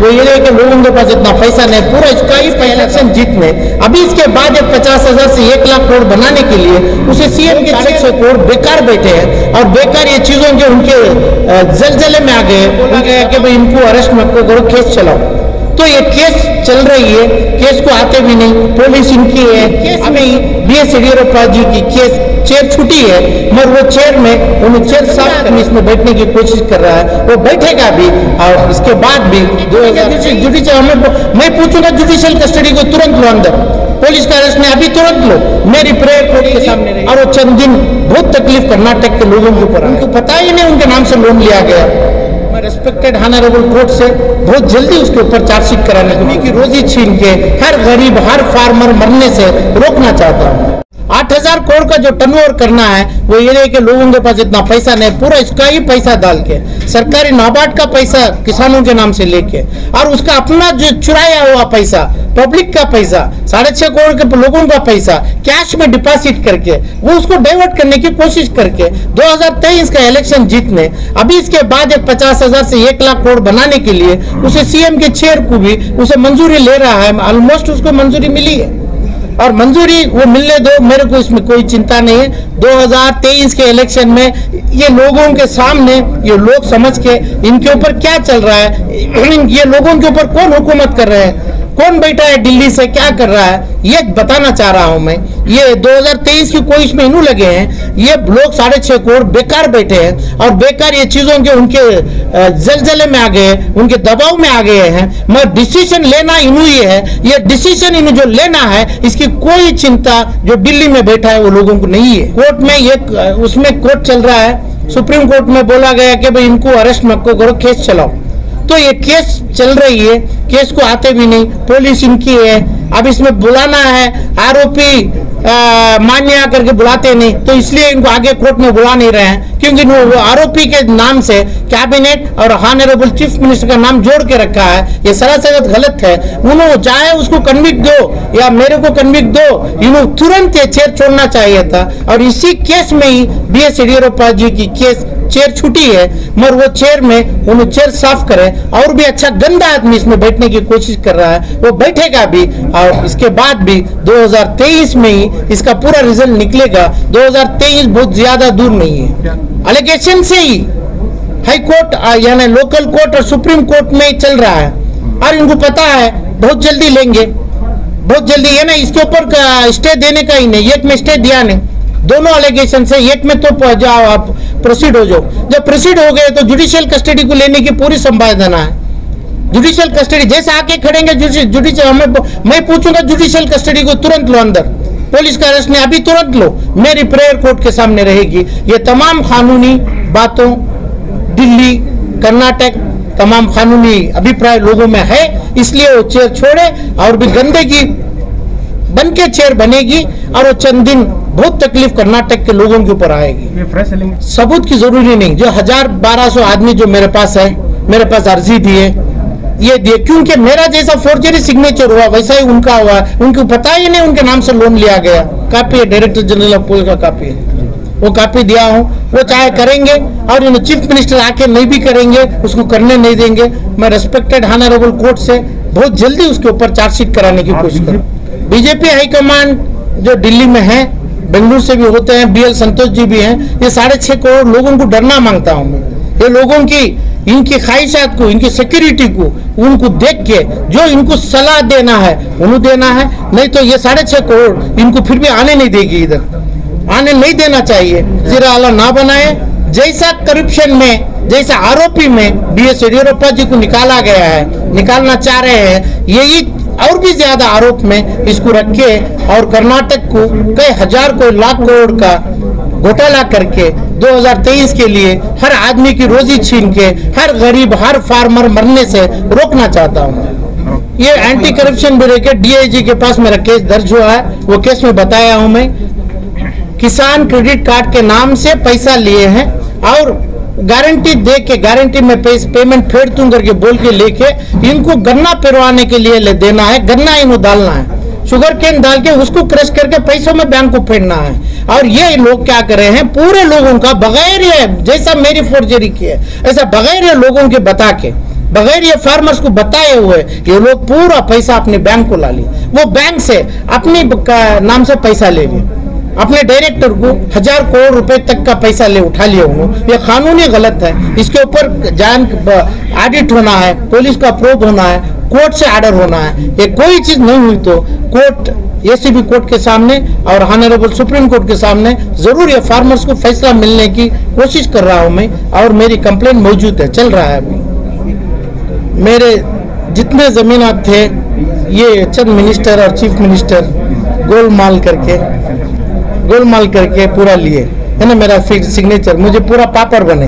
वो एरिया के लोगों के पास इतना पैसा नहीं पूरा इसका ही इलेक्शन जीतने। अभी इसके बाद एक पचास हज़ार से एक लाख करोड़ बनाने के लिए उसे सीएम के साढ़े छह करोड़ बेकार बैठे हैं और बेकार ये चीज़ों के उनके जलजले में आ गए। कि भाई इनको अरेस्ट मत करो केस चलाओ। तो ये केस चल रही है केस को आते भी नहीं पुलिस इनकी है। केस में बी एस येडियुरप्पा जी की केस चेयर छुटी है मगर वो चेयर में उन्हें चेयर साफ़ करने इसमें बैठने की कोशिश कर रहा है। वो बैठेगा भी और इसके बाद भी दो हज़ार जुडिशियल हमें मैं पूछूँगा जुडिशियल कस्टडी को तुरंत लो अंदर। पुलिस का अरेस्ट नहीं अभी तुरंत लो। मेरी प्रेयर कोर्ट के सामने और वो चंद दिन बहुत तकलीफ़ कर्नाटक के लोगों के ऊपर उनको पता ही नहीं उनके नाम से लोन लिया गया। मैं रेस्पेक्टेड हानरेबल कोर्ट से बहुत जल्दी उसके ऊपर चार्जशीट कराने की रोजी छीन के हर गरीब हर फार्मर मरने से रोकना चाहता हूँ। आठ हज़ार करोड़ का जो टर्नओवर करना है, वो एरिया के लोगों के पास इतना पैसा नहीं पूरा इसका ही पैसा डाल के, सरकारी नाबार्ड का पैसा किसानों के नाम से लेके, और उसका अपना जो चुराया हुआ पैसा पब्लिक का पैसा, साढ़े छह करोड़ के लोगों का पैसा कैश में डिपॉजिट करके, वो उसको डाइवर्ट करने की कोशिश करके 2023 का इलेक्शन जीतने, अभी इसके बाद एक पचास हज़ार से एक लाख करोड़ बनाने के लिए, उसे सीएम के चेयर को भी, उसे मंजूरी ले रहा है ऑलमोस्ट उसको मंजूरी मिली है। और मंजूरी वो मिलने दो, मेरे को इसमें कोई चिंता नहीं है। 2023 के इलेक्शन में ये लोगों के सामने, ये लोग समझ के इनके ऊपर क्या चल रहा है? ये लोगों के ऊपर कौन हुकूमत कर रहे हैं? कौन बैठा है दिल्ली से? क्या कर रहा है? ये बताना चाह रहा हूँ मैं। ये 2023 की कोशिश में इनू लगे हैं। ये लोग साढ़े छह करोड़ बेकार बैठे हैं और बेकार ये चीज़ों के उनके जलजले में आ गए उनके दबाव में आ गए हैं। मगर डिसीज़न लेना इनू ही है। ये डिसीज़न इन्हें जो लेना है, इसकी कोई चिंता जो दिल्ली में बैठा है वो लोगों को नहीं है। कोर्ट में ये उसमें कोर्ट चल रहा है। सुप्रीम कोर्ट में बोला गया कि भाई इनको अरेस्ट मत करो, केस चलाओ। तो ये केस चल रही है, केस को आते भी नहीं, पुलिस इनकी है। अब इसमें बुलाना है, आरोपी मान्य करके बुलाते नहीं तो इसलिए इनको आगे कोर्ट में बुला नहीं रहे हैं, क्योंकि वो आरोपी के नाम से कैबिनेट और हॉनरेबल चीफ मिनिस्टर का नाम जोड़ के रखा है। ये सरासर गलत है। उन्होंने चाहे उसको कन्विक दो, या मेरे को कन्विक दो इन्होंने तुरंत ये चेयर छोड़ना चाहिए था। और इसी केस में ही बी एस येडियुरप्पा जी की केस चेयर छुटी है मगर वो चेयर में उन्हें चेयर साफ़ करे और भी अच्छा गंदा आदमी इसमें बैठने की कोशिश कर रहा है वो बैठेगा भी और इसके बाद भी 2023 में ही इसका पूरा रिज़ल्ट निकलेगा 2023 बहुत ज़्यादा दूर नहीं है। अलिगेशन से ही हाई कोर्ट यानी लोकल कोर्ट और सुप्रीम कोर्ट में चल रहा है। और इनको पता है बहुत जल्दी लेंगे। बहुत जल्दी है ना इसके ऊपर स्टे देने का ही नहीं एक में स्टे दिया नहीं। दोनों एलिगेशन से एक में तो जाओ आप प्रोसीड हो जाओ। जब प्रोसीड हो गए तो जुडिशियल कस्टडी को लेने की पूरी संभावना है। जुडिशियल कस्टडी जैसे आके खड़ेंगे जुडिशियल हमें मैं पूछूँगा जुडिशियल कस्टडी को तुरंत लो अंदर। पुलिस का अरेस्ट नहीं, अभी तुरंत लो। मेरी प्रेयर कोर्ट के सामने रहेगी। ये तमाम कानूनी बातों, दिल्ली, कर्नाटक, तमाम कानूनी अभिप्राय लोगों में है, इसलिए वो चेयर छोड़े और भी गंदगी बन के चेयर बनेगी और वो चंद दिन बहुत तकलीफ़ कर्नाटक के लोगों के ऊपर आएगी। सबूत की ज़रूरी नहीं जो हज़ार बारह सौ आदमी जो मेरे पास है मेरे पास अर्जी दिए ये दिए क्योंकि मेरा जैसा फोर्जरी सिग्नेचर हुआ वैसा ही उनका हुआ उनको पता ही नहीं उनके नाम से लोन लिया गया। कापी है डायरेक्टर जनरल ऑफ़ पुलिस का कापी है। वो कापी दिया हूँ वो चाहे करेंगे और उन्हें चीफ मिनिस्टर आके नहीं भी करेंगे उसको करने नहीं देंगे। मैं रेस्पेक्टेड हानरेबल कोर्ट से बहुत जल्दी उसके ऊपर चार्जशीट कराने की कोशिश करूँ। बीजेपी हाईकमान जो दिल्ली में है बेंगलुरु से भी होते हैं बी एल संतोष जी भी हैं, ये साढ़े छह करोड़ लोगों को डरना माँगता हूँ मैं। ये लोगों की, इनकी ख्वाहिशात को, इनकी सिक्योरिटी को, उनको देख के जो इनको सलाह देना है, उन्हें देना है, नहीं तो ये साढ़े छह करोड़ इनको फिर भी आने नहीं देगी इधर। आने नहीं देना चाहिए। जीरा आला ना बनाए। जैसा करप्शन में, जैसा आरोपी में बी एस येडियुरप्पा जी को निकाला गया है, निकालना चाह रहे हैं, यही और भी ज़्यादा आरोप में इसको रखे और कर्नाटक को कई हज़ार कोई लाख करोड़ का घोटाला करके 2023 के लिए हर आदमी की रोजी छीन के हर गरीब, हर फार्मर मरने से रोकना चाहता हूँ। ये एंटी करप्शन ब्यूरो के डीआईजी के पास मेरा केस दर्ज हुआ है, वो केस में बताया हूँ मैं। किसान क्रेडिट कार्ड के नाम से पैसा लिए हैं और गारंटी दे के गारंटी में पे, पेमेंट फेर दूँ करके बोल के लेके इनको गन्ना पिरवाने के लिए ले देना है गन्ना इनको डालना है। शुगर केन डाल के उसको क्रश करके पैसों में बैंक को फेरना है। और ये लोग क्या कर रहे हैं पूरे लोगों का बगैर ये जैसा मेरी फोर्जरी की है ऐसा बगैर ये लोगों के बता के बगैर ये फार्मर्स को बताए हुए ये लोग पूरा पैसा अपने बैंक को ला लिए। वो बैंक से अपनी नाम से पैसा ले लिए। अपने डायरेक्टर को हज़ार करोड़ रुपए तक का पैसा ले उठा लिए उन्होंने ये कानूनी गलत है। इसके ऊपर जान ऑडिट होना है पुलिस का प्रोब होना है कोर्ट से ऑर्डर होना है। ये कोई चीज़ नहीं हुई तो कोर्ट एसीबी कोर्ट के सामने और हॉनरेबल सुप्रीम कोर्ट के सामने ज़रूर ये फार्मर्स को फैसला मिलने की कोशिश कर रहा हूँ मैं और मेरी कंप्लेन मौजूद है, चल रहा है अभी। मेरे जितने जमीनात थे, ये चंद मिनिस्टर और चीफ मिनिस्टर गोलमाल करके गोलमाल करके पूरा लिए। है ना, मेरा सिग्नेचर मुझे पूरा पापर बने।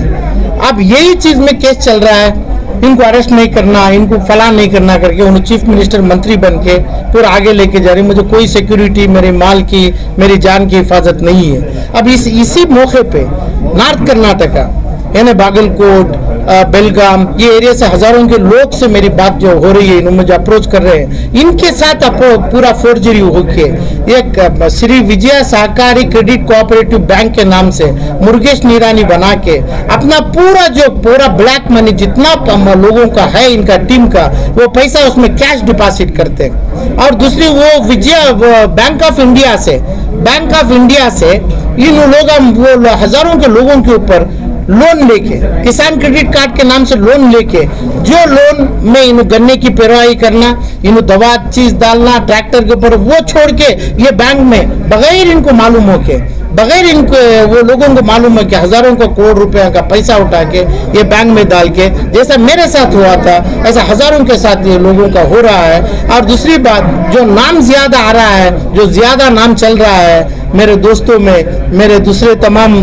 अब यही चीज़ में केस चल रहा है। इनको अरेस्ट नहीं करना, इनको फला नहीं करना करके उन्हें चीफ मिनिस्टर मंत्री बन के पूरा आगे लेके जा रही मुझे कोई सिक्योरिटी मेरे माल की, मेरी जान की हिफाजत नहीं है। अब इस, इसी मौके पे नॉर्थ कर्नाटका यानी बागलकोट बेलगाम, ये एरिया से हज़ारों के लोग से मेरी बात जो हो रही है, इन्होंने मुझे अप्रोच कर रहे हैं। इनके साथ अपो- पूरा फोर्जरी होके एक श्री विजय सहकारी क्रेडिट कोऑपरेटिव बैंक के नाम से मुर्गेश निरानी बना के अपना पूरा जो, पूरा ब्लैक मनी जितना लोगों का है, इनका टीम का, वो पैसा उसमें कैश डिपॉजिट करते हैं। और दूसरी वो विजय बैंक ऑफ़ इंडिया से बैंक ऑफ़ इंडिया से इन लोग हज़ारों के लोगों के ऊपर लोन लेके, किसान क्रेडिट कार्ड के नाम से लोन लेके, जो लोन में इन गन्ने की पेरवाई करना इन दवा, चीज़ डालना ट्रैक्टर के ऊपर वो छोड़ के ये बैंक में बगैर इनको मालूम हो के बगैर इनको, वो लोगों को मालूम है कि हज़ारों को करोड़ रुपए का पैसा उठा के ये बैंक में डाल के, जैसा मेरे साथ हुआ था, ऐसा हज़ारों के साथ ये लोगों का हो रहा है। और दूसरी बात, जो नाम ज़्यादा आ रहा है, जो ज़्यादा नाम चल रहा है, मेरे दोस्तों में, मेरे दूसरे तमाम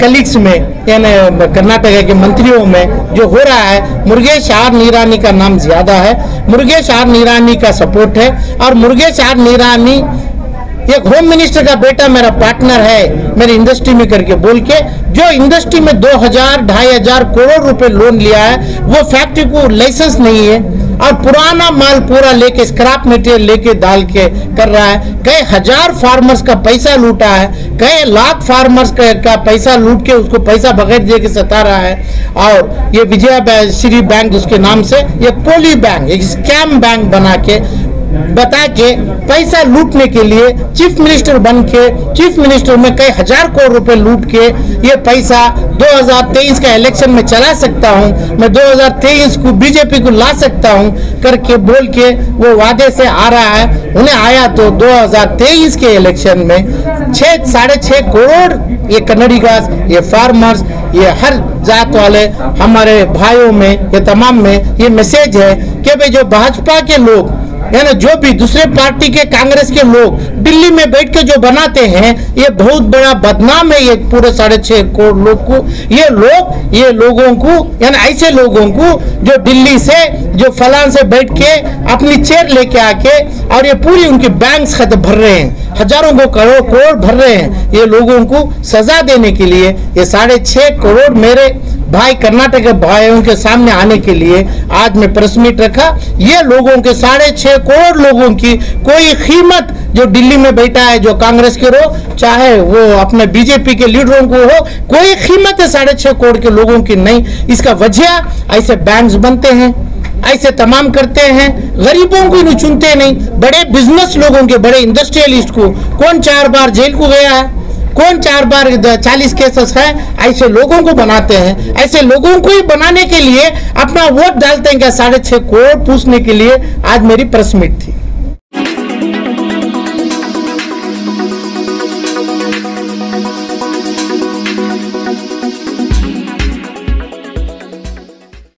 कलीग्स में, यानी कर्नाटका के मंत्रियों में जो हो रहा है, मुर्गेश आर निरानी का नाम ज़्यादा है। मुर्गेश आर निरानी का सपोर्ट है। और मुर्गेश आर निरानी एक होम मिनिस्टर का बेटा मेरा पार्टनर है मेरी इंडस्ट्री में करके बोल के जो इंडस्ट्री में दो हज़ार ढाई हज़ार करोड़ रुपए लोन लिया है वो फैक्ट्री को लाइसेंस नहीं है और पुराना माल पूरा लेके स्क्रैप मटेरियल लेके डाल के कर रहा है। कई हज़ार फार्मर्स का पैसा लूटा है कई लाख फार्मर्स का, का पैसा लूट के उसको पैसा बगैर दे के सता रहा है। और ये विजया श्री बैंक उसके नाम से ये पोली बैंक एक स्कैम बैंक बना के बता के पैसा लूटने के लिए चीफ मिनिस्टर बन के, चीफ मिनिस्टर में कई हज़ार करोड़ रुपए लूट के ये पैसा 2023 का इलेक्शन में चला सकता हूँ। मैं 2023 को बीजेपी को ला सकता हूँ करके बोल के वो वादे से आ रहा है। उन्हें आया तो 2023 के इलेक्शन में छह साढ़े छह करोड़ ये कन्नडिगास ये फार्मर्स ये हर जात वाले हमारे भाइयों में, ये तमाम में ये मैसेज है कि भाई जो भाजपा के लोग है ना जो भी दूसरे पार्टी के कांग्रेस के लोग दिल्ली में बैठ के जो बनाते हैं, ये बहुत बड़ा बदनाम है ये पूरे साढ़े छह करोड़ लोग को। ये लोग, ये लोगों को, यानी ऐसे लोगों को जो दिल्ली से, जो फलान से बैठ के अपनी चेयर लेके आके और ये पूरी उनकी बैंक खत भर रहे हैं, हज़ारों को करोड़ करोड़ भर रहे हैं, ये लोगों को सजा देने के लिए ये साढ़े करोड़ मेरे भाई कर्नाटक के भाइयों के सामने आने के लिए आज मैं प्रेस मीट रखा। ये लोगों के साढ़े छह करोड़ लोगों की कोई कीमत जो दिल्ली में बैठा है, जो कांग्रेस के रो, चाहे वो अपने बीजेपी के लीडरों को हो, कोई कीमत है साढ़े छह करोड़ के लोगों की? नहीं। इसका वजह, ऐसे बैंक्स बनते हैं, ऐसे तमाम करते हैं। गरीबों को चुनते नहीं। बड़े बिज़नेस लोगों के, बड़े इंडस्ट्रियलिस्ट को। कौन चार बार जेल को गया है? कौन चार बार चालीस केसेस है? ऐसे लोगों को बनाते हैं। ऐसे लोगों को ही बनाने के लिए अपना वोट डालते हैं क्या? साढ़े छह करोड़ पूछने के लिए आज मेरी प्रेस मीट थी।